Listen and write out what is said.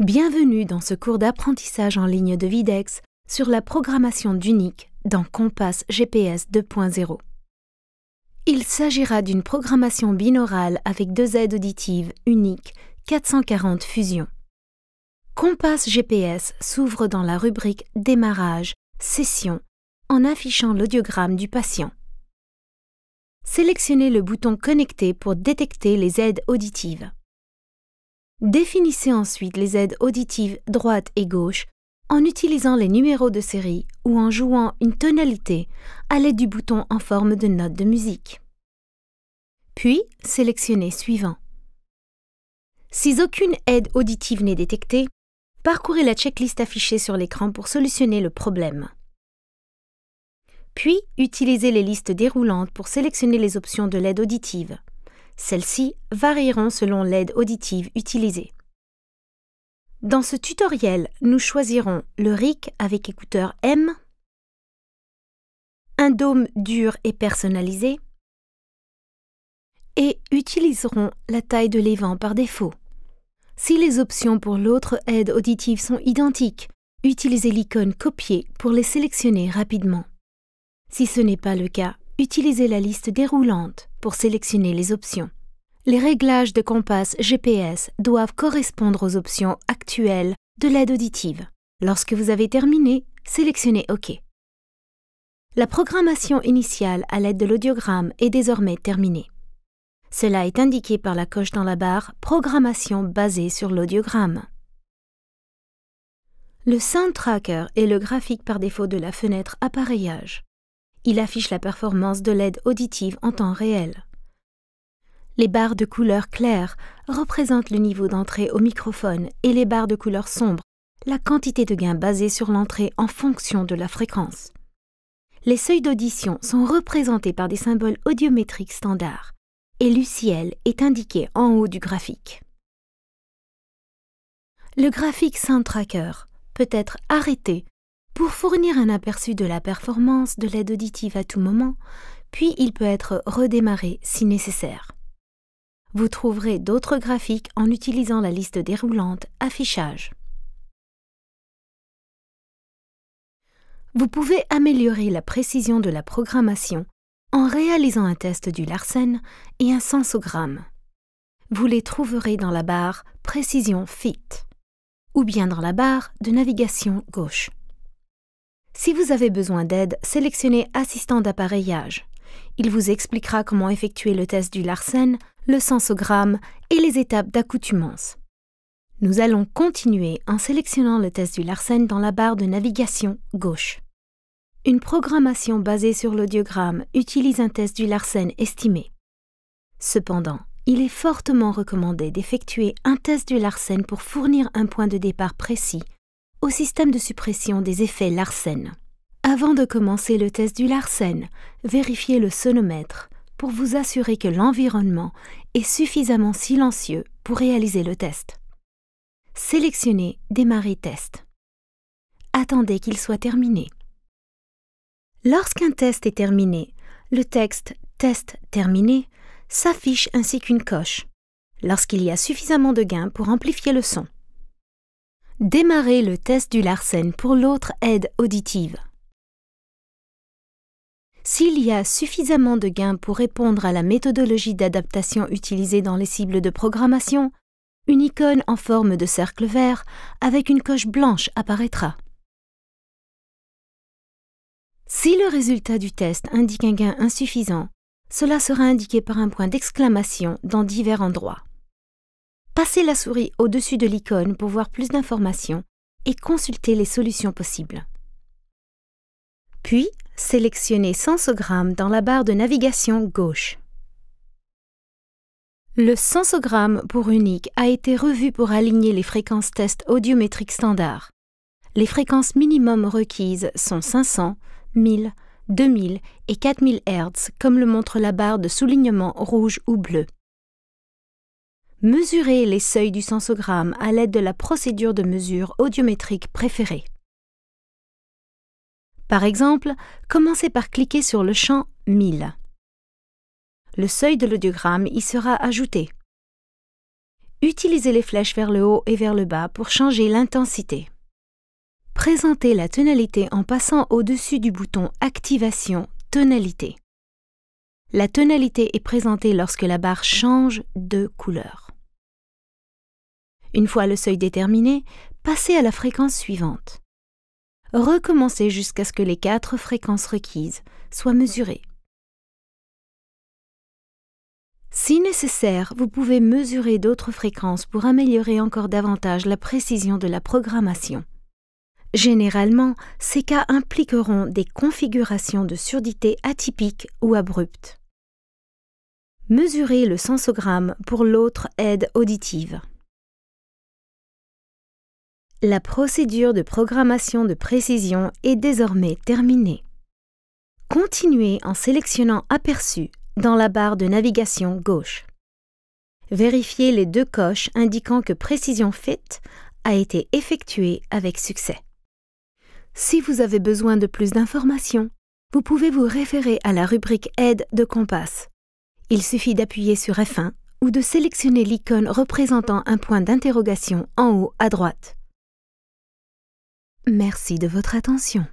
Bienvenue dans ce cours d'apprentissage en ligne de Videx sur la programmation d'unique dans Compass GPS 2.0. Il s'agira d'une programmation binaurale avec deux aides auditives uniques 440 fusion. Compass GPS s'ouvre dans la rubrique Démarrage, Session, en affichant l'audiogramme du patient. Sélectionnez le bouton Connecter pour détecter les aides auditives. Définissez ensuite les aides auditives droite et gauche en utilisant les numéros de série ou en jouant une tonalité à l'aide du bouton en forme de note de musique. Puis, sélectionnez Suivant. Si aucune aide auditive n'est détectée, parcourez la checklist affichée sur l'écran pour solutionner le problème. Puis, utilisez les listes déroulantes pour sélectionner les options de l'aide auditive. Celles-ci varieront selon l'aide auditive utilisée. Dans ce tutoriel, nous choisirons le RIC avec écouteur M, un dôme dur et personnalisé, et utiliserons la taille de l'évent par défaut. Si les options pour l'autre aide auditive sont identiques, utilisez l'icône Copier pour les sélectionner rapidement. Si ce n'est pas le cas, utilisez la liste déroulante pour sélectionner les options. Les réglages de Compass GPS doivent correspondre aux options actuelles de l'aide auditive. Lorsque vous avez terminé, sélectionnez OK. La programmation initiale à l'aide de l'audiogramme est désormais terminée. Cela est indiqué par la coche dans la barre Programmation basée sur l'audiogramme. Le Sound Tracker est le graphique par défaut de la fenêtre Appareillage. Il affiche la performance de l'aide auditive en temps réel. Les barres de couleur claire représentent le niveau d'entrée au microphone et les barres de couleur sombre, la quantité de gain basée sur l'entrée en fonction de la fréquence. Les seuils d'audition sont représentés par des symboles audiométriques standards et l'UCL est indiqué en haut du graphique. Le graphique Soundtracker peut être arrêté pour fournir un aperçu de la performance de l'aide auditive à tout moment, puis il peut être redémarré si nécessaire. Vous trouverez d'autres graphiques en utilisant la liste déroulante Affichage. Vous pouvez améliorer la précision de la programmation en réalisant un test du Larsen et un sensogramme. Vous les trouverez dans la barre Précision Fit ou bien dans la barre de navigation gauche. Si vous avez besoin d'aide, sélectionnez Assistant d'appareillage. Il vous expliquera comment effectuer le test du Larsen, le sensogramme et les étapes d'accoutumance. Nous allons continuer en sélectionnant le test du Larsen dans la barre de navigation gauche. Une programmation basée sur l'audiogramme utilise un test du Larsen estimé. Cependant, il est fortement recommandé d'effectuer un test du Larsen pour fournir un point de départ précis au système de suppression des effets Larsen. Avant de commencer le test du Larsen, vérifiez le sonomètre pour vous assurer que l'environnement est suffisamment silencieux pour réaliser le test. Sélectionnez Démarrer test. Attendez qu'il soit terminé. Lorsqu'un test est terminé, le texte Test terminé s'affiche ainsi qu'une coche, lorsqu'il y a suffisamment de gains pour amplifier le son. Démarrez le test du Larsen pour l'autre aide auditive. S'il y a suffisamment de gains pour répondre à la méthodologie d'adaptation utilisée dans les cibles de programmation, une icône en forme de cercle vert avec une coche blanche apparaîtra. Si le résultat du test indique un gain insuffisant, cela sera indiqué par un point d'exclamation dans divers endroits. Passez la souris au-dessus de l'icône pour voir plus d'informations et consulter les solutions possibles. Puis, sélectionnez Sensogramme dans la barre de navigation gauche. Le sensogramme pour unique a été revu pour aligner les fréquences test audiométriques standards. Les fréquences minimum requises sont 500, 1000, 2000 et 4000 Hz, comme le montre la barre de soulignement rouge ou bleu. Mesurez les seuils du sensogramme à l'aide de la procédure de mesure audiométrique préférée. Par exemple, commencez par cliquer sur le champ 1000. Le seuil de l'audiogramme y sera ajouté. utilisez les flèches vers le haut et vers le bas pour changer l'intensité. Présentez la tonalité en passant au-dessus du bouton Activation Tonalité. La tonalité est présentée lorsque la barre change de couleur. Une fois le seuil déterminé, passez à la fréquence suivante. Recommencez jusqu'à ce que les quatre fréquences requises soient mesurées. Si nécessaire, vous pouvez mesurer d'autres fréquences pour améliorer encore davantage la précision de la programmation. Généralement, ces cas impliqueront des configurations de surdité atypiques ou abruptes. Mesurez le sensogramme pour l'autre aide auditive. La procédure de programmation de précision est désormais terminée. Continuez en sélectionnant Aperçu dans la barre de navigation gauche. Vérifiez les deux coches indiquant que Précision Fit a été effectuée avec succès. Si vous avez besoin de plus d'informations, vous pouvez vous référer à la rubrique Aide de Compass. Il suffit d'appuyer sur F1 ou de sélectionner l'icône représentant un point d'interrogation en haut à droite. Merci de votre attention.